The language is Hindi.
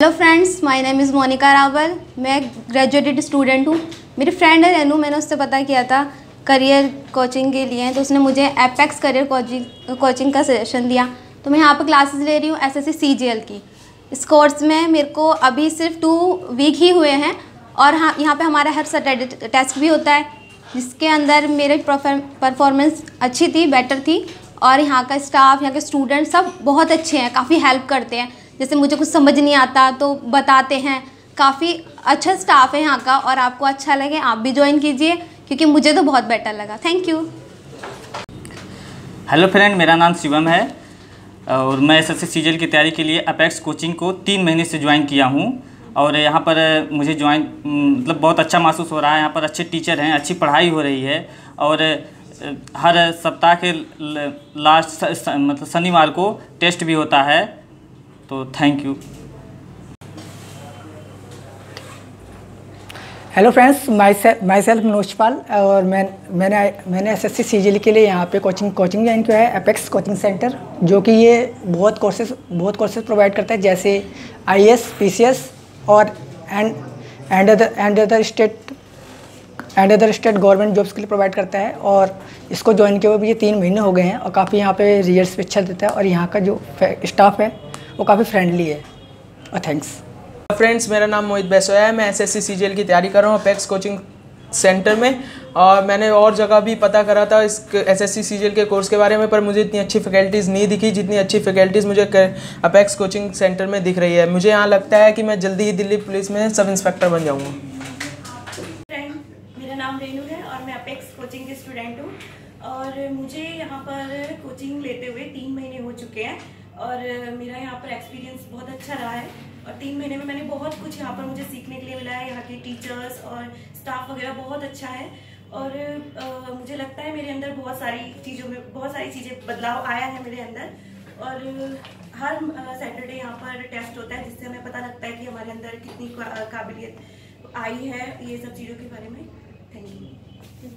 Hello friends my name is Monika Rawal मैं ग्रेजुएटेड स्टूडेंट हूँ। मेरी फ्रेंड है रेनू, मैंने उससे पता किया था करियर कोचिंग के लिए तो उसने मुझे एपेक्स करियर कोचिंग कोचिंग का सजेशन दिया। तो मैं यहाँ पर क्लासेस ले रही हूँ एस एस की। इस कोर्स में मेरे को अभी सिर्फ़ टू वीक ही हुए हैं और हाँ यहाँ पर हमारा हर सैटरडे टेस्ट भी होता है, जिसके अंदर मेरे परफॉर्मेंस अच्छी थी बेटर थी और यहाँ का स्टाफ यहाँ के स्टूडेंट सब बहुत अच्छे हैं, काफ़ी हेल्प करते हैं। जैसे मुझे कुछ समझ नहीं आता तो बताते हैं। काफ़ी अच्छा स्टाफ है यहाँ का और आपको अच्छा लगे, आप भी ज्वाइन कीजिए, क्योंकि मुझे तो बहुत बेटर लगा। थैंक यू हेलो फ्रेंड मेरा नाम शिवम है और मैं एस एस की तैयारी के लिए अपेक्स कोचिंग को तीन महीने से ज्वाइन किया हूँ और यहाँ पर मुझे ज्वाइन मतलब बहुत अच्छा महसूस हो रहा है। यहाँ पर अच्छे टीचर हैं, अच्छी पढ़ाई हो रही है और हर सप्ताह के लास्ट मतलब शनिवार को टेस्ट भी होता है। तो thank you hello friends my myself Manoj Pal और मैं, मैंने मैंने एस एस सी के लिए यहाँ पे कोचिंग कोचिंग ज्वाइन किया है अपेक्स कोचिंग सेंटर जो कि ये बहुत कोर्सेज बहुत कोर्सेज प्रोवाइड करता है, जैसे I S P C S और and and other and other state and other state government jobs के लिए प्रोवाइड करता है और इसको ज्वाइन किए हुए भी ये तीन महीने हो गए हैं और काफ़ी यहाँ पे रिज़ल्ट भी अच्छा देता है और यहाँ का जो स्टाफ है वो काफ़ी फ्रेंडली है। और थैंक्स फ्रेंड्स मेरा नाम मोहित बैसोया है। मैं एस एस सी की तैयारी कर रहा हूँ अपेक्स कोचिंग सेंटर में। और मैंने और जगह भी पता करा था इस एस एस सी के कोर्स के बारे में पर मुझे इतनी अच्छी फैकल्टीज़ नहीं दिखी। जितनी अच्छी फैकल्टीज़ मुझे अपेक्स कोचिंग सेंटर में दिख रही है। मुझे यहाँ लगता है कि मैं जल्दी ही दिल्ली पुलिस में सब इंस्पेक्टर बन जाऊँगा। मेरा नाम रेनू है और मैं अपेक्स कोचिंग की स्टूडेंट हूँ। और मुझे यहाँ पर कोचिंग लेते हुए तीन महीने हो चुके हैं। और मेरा यहाँ पर एक्सपीरियंस बहुत अच्छा रहा है। और तीन महीने में मैंने बहुत कुछ यहाँ पर मुझे सीखने के लिए मिला है। यहाँ के टीचर्स और स्टाफ वगैरह बहुत अच्छा है। और आ, मुझे लगता है मेरे अंदर बहुत सारी चीज़ों में बहुत सारी चीज़ें बदलाव आया है मेरे अंदर। और हर सैटरडे यहाँ पर टेस्ट होता है जिससे हमें पता लगता है कि हमारे अंदर कितनी काबिलियत आई है ये सब चीज़ों के बारे में। Thank you